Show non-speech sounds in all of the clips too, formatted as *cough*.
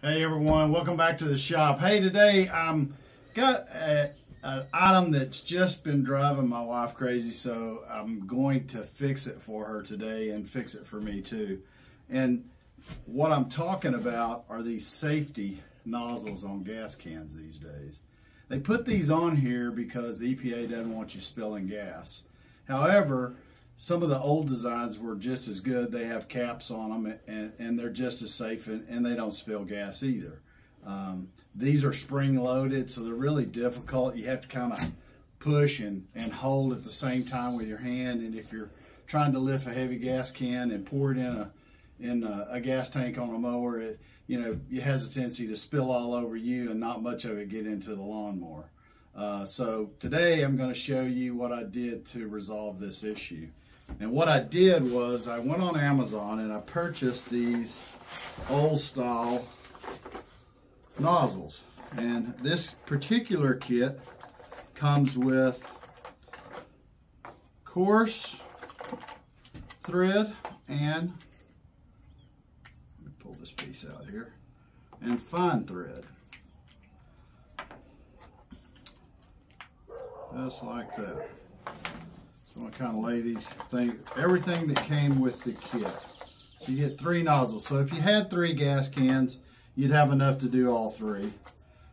Hey everyone, welcome back to the shop. Hey, today I'm got a, an item that's just been driving my wife crazy, so I'm going to fix it for her today and fix it for me too. And what I'm talking about are these safety nozzles on gas cans these days. They put these on here because the EPA doesn't want you spilling gas. However, some of the old designs were just as good. They have caps on them and, and they're just as safe and, and they don't spill gas either. Um, these are spring loaded, so they're really difficult. You have to kind of push and, and hold at the same time with your hand. And if you're trying to lift a heavy gas can and pour it in a in a, a gas tank on a mower, it, you know, you has a tendency to spill all over you and not much of it get into the lawnmower. Uh, so today I'm going to show you what I did to resolve this issue. And what I did was I went on Amazon and I purchased these old style nozzles. And this particular kit comes with coarse thread and let me pull this piece out here and fine thread. Just like that. I'm to kind of lay these things, everything that came with the kit. You get three nozzles. So if you had three gas cans, you'd have enough to do all three.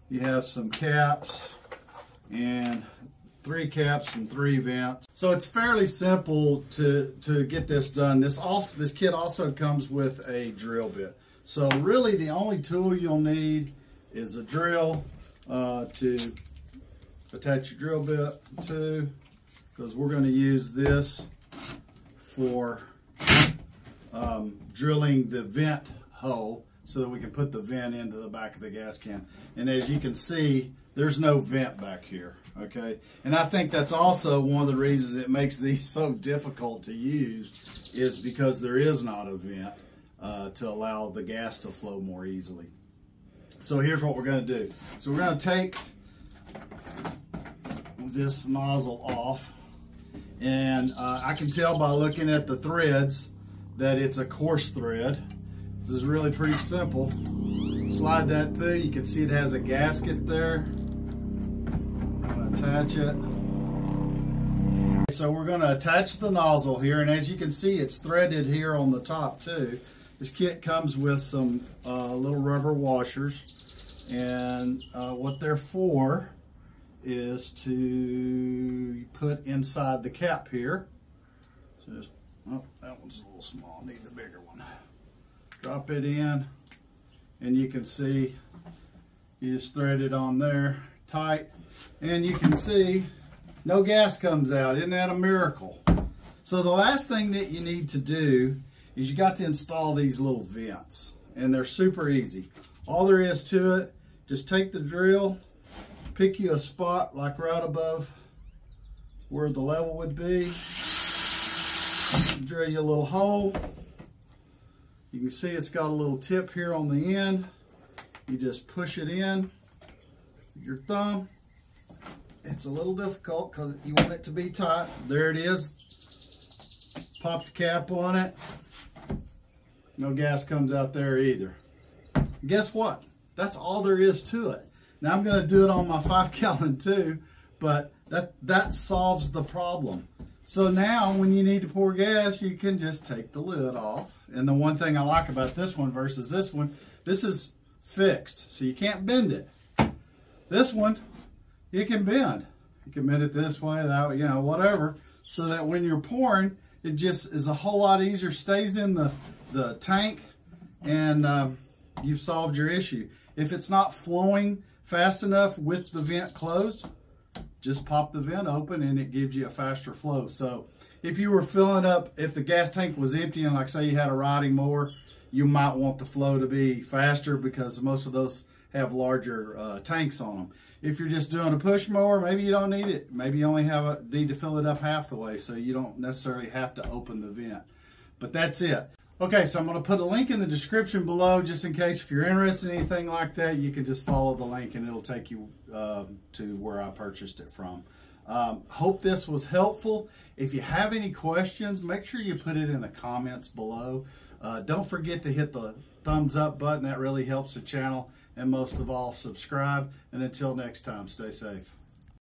You have some caps and three caps and three vents. So it's fairly simple to, to get this done. This also this kit also comes with a drill bit. So really the only tool you'll need is a drill uh, to attach your drill bit to because we're going to use this for um, drilling the vent hole so that we can put the vent into the back of the gas can. And as you can see, there's no vent back here, okay? And I think that's also one of the reasons it makes these *laughs* so difficult to use is because there is not a vent uh, to allow the gas to flow more easily. So here's what we're gonna do. So we're gonna take this nozzle off and uh, I can tell by looking at the threads that it's a coarse thread. This is really pretty simple. Slide that through. You can see it has a gasket there. attach it. So we're going to attach the nozzle here, and as you can see, it's threaded here on the top too. This kit comes with some uh, little rubber washers, and uh, what they're for is to put inside the cap here. So just, oh, that one's a little small, need the bigger one. Drop it in, and you can see you just thread it on there tight, and you can see no gas comes out. Isn't that a miracle? So the last thing that you need to do is you got to install these little vents, and they're super easy. All there is to it, just take the drill, pick you a spot like right above where the level would be. Drill you a little hole. You can see it's got a little tip here on the end. You just push it in your thumb. It's a little difficult because you want it to be tight. There it is. Pop the cap on it. No gas comes out there either. Guess what? That's all there is to it. Now I'm going to do it on my *laughs* five gallon too, but that, that solves the problem. So now when you need to pour gas, you can just take the lid off. And the one thing I like about this one versus this one, this is fixed, so you can't bend it. This one, you can bend. You can bend it this way, that way, you know, whatever, so that when you're pouring, it just is a whole lot easier, stays in the, the tank, and um, you've solved your issue. If it's not flowing fast enough with the vent closed, just pop the vent open and it gives you a faster flow. So if you were filling up, if the gas tank was empty and like say you had a riding mower, you might want the flow to be faster because most of those have larger uh, tanks on them. If you're just doing a push mower, maybe you don't need it. Maybe you only have a, need to fill it up half the way, so you don't necessarily have to open the vent. But that's it. Okay, so I'm going to put a link in the description below just in case if you're interested in anything like that, you can just follow the link and it'll take you uh, to where I purchased it from. Um, hope this was helpful. If you have any questions, make sure you put it in the comments below. Uh, don't forget to hit the thumbs up button. That really helps the channel. And most of all, subscribe. And until next time, stay safe.